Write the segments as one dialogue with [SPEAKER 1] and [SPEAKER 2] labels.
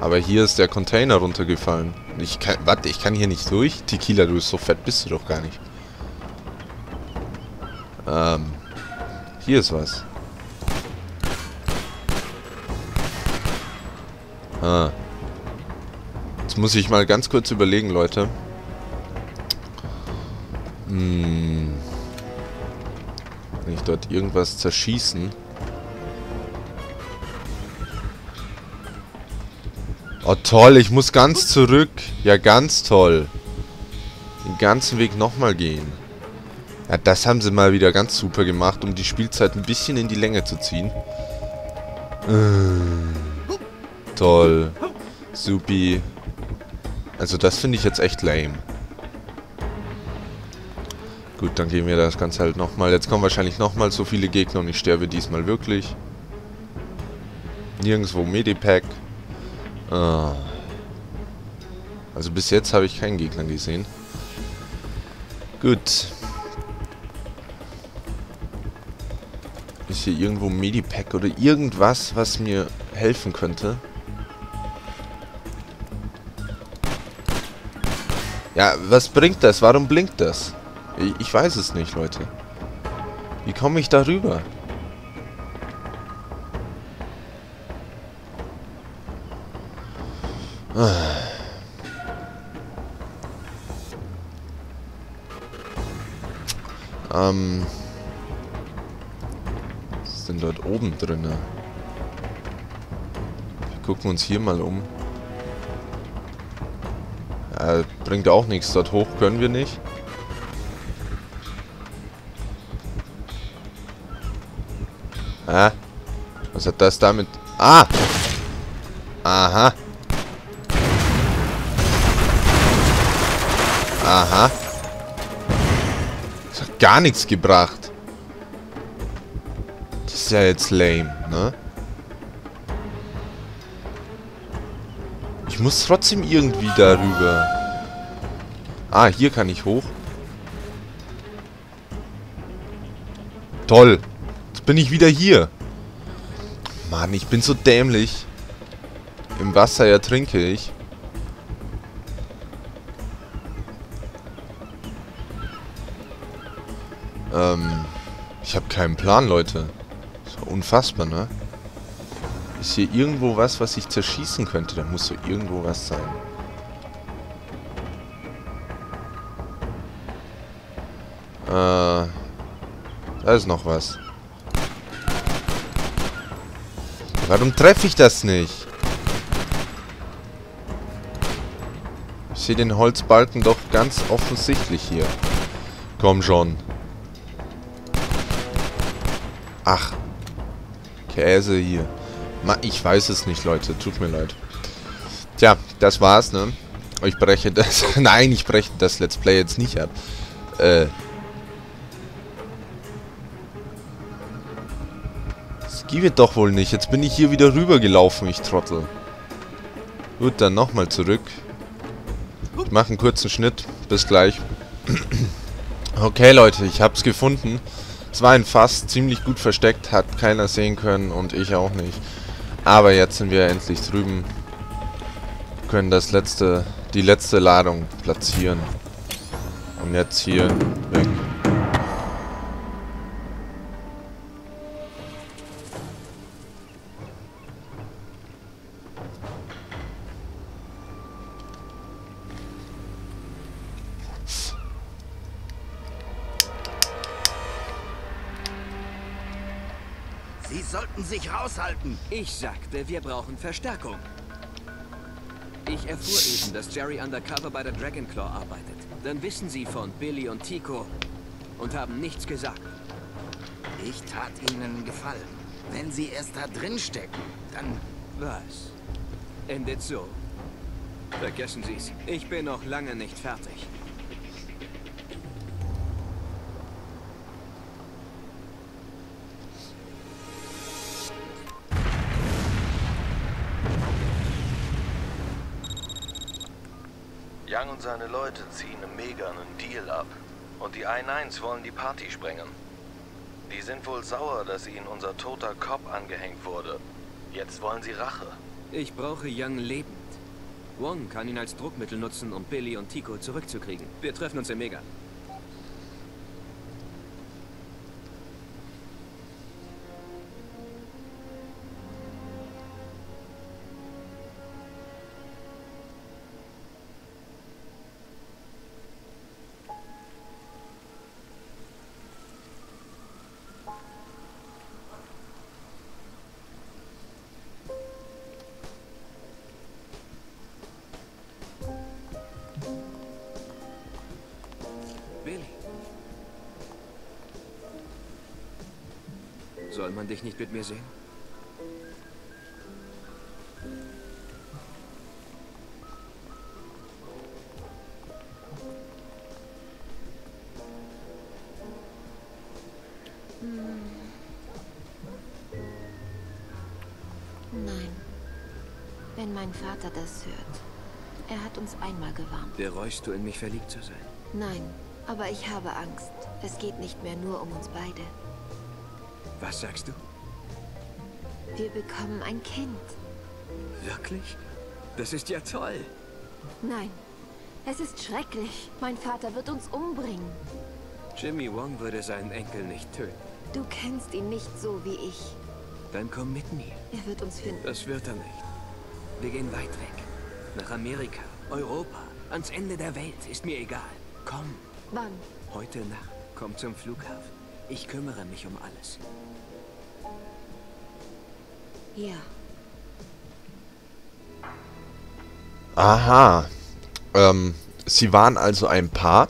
[SPEAKER 1] Aber hier ist der Container runtergefallen. Ich kann, warte, ich kann hier nicht durch? Tequila, du bist so fett, bist du doch gar nicht. Ähm, hier ist was. Ah. Jetzt muss ich mal ganz kurz überlegen, Leute. Hm. Kann ich dort irgendwas zerschießen? Oh toll, ich muss ganz zurück. Ja, ganz toll. Den ganzen Weg nochmal gehen. Ja, das haben sie mal wieder ganz super gemacht, um die Spielzeit ein bisschen in die Länge zu ziehen. Äh, toll. Supi. Also das finde ich jetzt echt lame. Gut, dann gehen wir das Ganze halt nochmal. Jetzt kommen wahrscheinlich nochmal so viele Gegner und ich sterbe diesmal wirklich. Nirgendwo Medipack. Ah. Also bis jetzt habe ich keinen Gegner gesehen. Gut. Ist hier irgendwo Medipack oder irgendwas, was mir helfen könnte? Ja, was bringt das? Warum blinkt das? Ich, ich weiß es nicht, Leute. Wie komme ich darüber? Ähm. Was ist denn dort oben drin? Wir gucken uns hier mal um. Ja, bringt auch nichts. Dort hoch können wir nicht. Ah. Was hat das damit... Ah! Aha. Aha. Das hat gar nichts gebracht. Das ist ja jetzt lame, ne? Ich muss trotzdem irgendwie darüber. Ah, hier kann ich hoch. Toll. Jetzt bin ich wieder hier. Mann, ich bin so dämlich. Im Wasser ertrinke ich. Ähm, ich habe keinen Plan, Leute. Das war unfassbar, ne? Ist hier irgendwo was, was ich zerschießen könnte? Da muss so irgendwo was sein. Äh, da ist noch was. Warum treffe ich das nicht? Ich sehe den Holzbalken doch ganz offensichtlich hier. Komm schon. Ach. Käse hier. Ich weiß es nicht, Leute. Tut mir leid. Tja, das war's, ne? Ich breche das... Nein, ich breche das Let's Play jetzt nicht ab. Äh... Das geht doch wohl nicht. Jetzt bin ich hier wieder rübergelaufen, ich Trottel. Gut, dann nochmal zurück. Ich mache einen kurzen Schnitt. Bis gleich. okay, Leute, ich hab's gefunden. Es war ein Fass, ziemlich gut versteckt, hat keiner sehen können und ich auch nicht. Aber jetzt sind wir endlich drüben. Können das letzte, die letzte Ladung platzieren. Und jetzt hier weg.
[SPEAKER 2] Sie sollten sich raushalten.
[SPEAKER 3] Ich sagte, wir brauchen Verstärkung. Ich erfuhr eben, dass Jerry undercover bei der Dragonclaw arbeitet. Dann wissen Sie von Billy und Tico und haben nichts gesagt.
[SPEAKER 2] Ich tat Ihnen einen Gefallen. Wenn Sie erst da drin stecken, dann...
[SPEAKER 3] Was? Endet so. Vergessen Sie's. Ich bin noch lange nicht fertig.
[SPEAKER 4] Und seine Leute ziehen im Mega einen Deal ab. Und die I-9s wollen die Party sprengen. Die sind wohl sauer, dass ihnen unser toter Cop angehängt wurde. Jetzt wollen sie Rache.
[SPEAKER 3] Ich brauche Young lebend. Wong kann ihn als Druckmittel nutzen, um Billy und Tico zurückzukriegen. Wir treffen uns im Mega. Soll man dich nicht mit mir sehen?
[SPEAKER 5] Nein. Wenn mein Vater das hört. Er hat uns einmal gewarnt.
[SPEAKER 3] Bereust du, in mich verliebt zu sein?
[SPEAKER 5] Nein, aber ich habe Angst. Es geht nicht mehr nur um uns beide.
[SPEAKER 3] Was sagst du?
[SPEAKER 5] Wir bekommen ein Kind.
[SPEAKER 3] Wirklich? Das ist ja toll.
[SPEAKER 5] Nein, es ist schrecklich. Mein Vater wird uns umbringen.
[SPEAKER 3] Jimmy Wong würde seinen Enkel nicht töten.
[SPEAKER 5] Du kennst ihn nicht so wie ich.
[SPEAKER 3] Dann komm mit mir.
[SPEAKER 5] Er wird uns finden.
[SPEAKER 3] Das wird er nicht. Wir gehen weit weg. Nach Amerika, Europa, ans Ende der Welt. Ist mir egal. Komm,
[SPEAKER 5] Wann?
[SPEAKER 3] heute Nacht. Komm zum Flughafen. Ich kümmere mich um alles.
[SPEAKER 5] Ja.
[SPEAKER 1] Aha. Ähm, sie waren also ein Paar.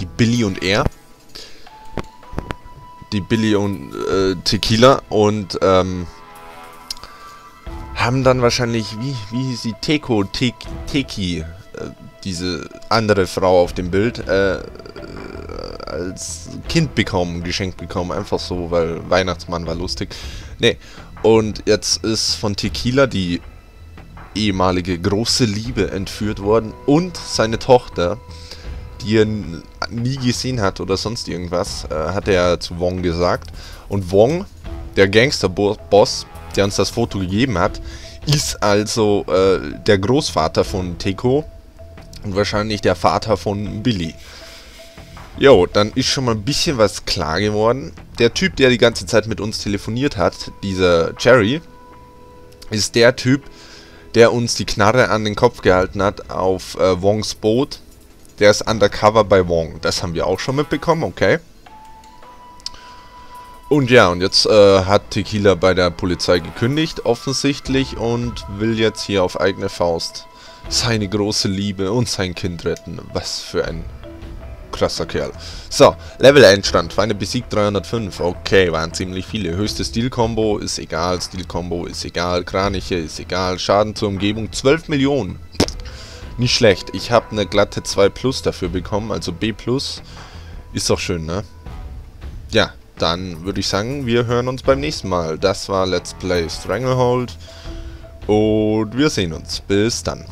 [SPEAKER 1] Die Billy und er. Die Billy und äh, Tequila. Und ähm, haben dann wahrscheinlich, wie, wie hieß sie? Teko, Te Teki, äh, diese andere Frau auf dem Bild, äh, äh, als Kind bekommen, geschenkt bekommen. Einfach so, weil Weihnachtsmann war lustig. Nee. Und jetzt ist von Tequila die ehemalige große Liebe entführt worden und seine Tochter, die er nie gesehen hat oder sonst irgendwas, äh, hat er zu Wong gesagt. Und Wong, der Gangsterboss, der uns das Foto gegeben hat, ist also äh, der Großvater von Teko und wahrscheinlich der Vater von Billy. Jo, dann ist schon mal ein bisschen was klar geworden. Der Typ, der die ganze Zeit mit uns telefoniert hat, dieser Jerry, ist der Typ, der uns die Knarre an den Kopf gehalten hat auf äh, Wongs Boot. Der ist undercover bei Wong. Das haben wir auch schon mitbekommen, okay. Und ja, und jetzt äh, hat Tequila bei der Polizei gekündigt, offensichtlich, und will jetzt hier auf eigene Faust seine große Liebe und sein Kind retten. Was für ein krasser Kerl. So, Level-Endstand. Feinde besiegt 305. Okay, waren ziemlich viele. Höchste Stil-Kombo ist egal. Stil-Kombo ist egal. Kraniche ist egal. Schaden zur Umgebung 12 Millionen. Nicht schlecht. Ich habe eine glatte 2 Plus dafür bekommen. Also B Plus. Ist doch schön, ne? Ja, dann würde ich sagen, wir hören uns beim nächsten Mal. Das war Let's Play Stranglehold. Und wir sehen uns. Bis dann.